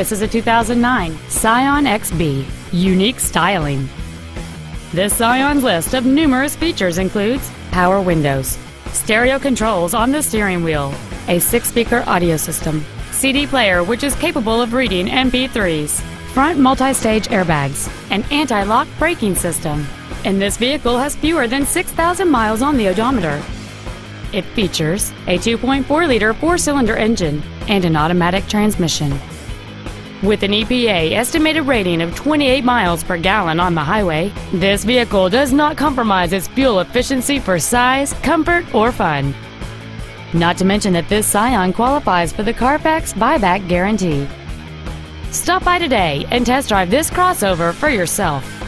This is a 2009 Scion XB. Unique styling. This Scion's list of numerous features includes power windows, stereo controls on the steering wheel, a six-speaker audio system, CD player which is capable of reading MP3s, front multi-stage airbags, an anti-lock braking system, and this vehicle has fewer than 6,000 miles on the odometer. It features a 2.4-liter four-cylinder engine and an automatic transmission. With an EPA estimated rating of 28 miles per gallon on the highway, this vehicle does not compromise its fuel efficiency for size, comfort, or fun. Not to mention that this Scion qualifies for the Carfax buyback guarantee. Stop by today and test drive this crossover for yourself.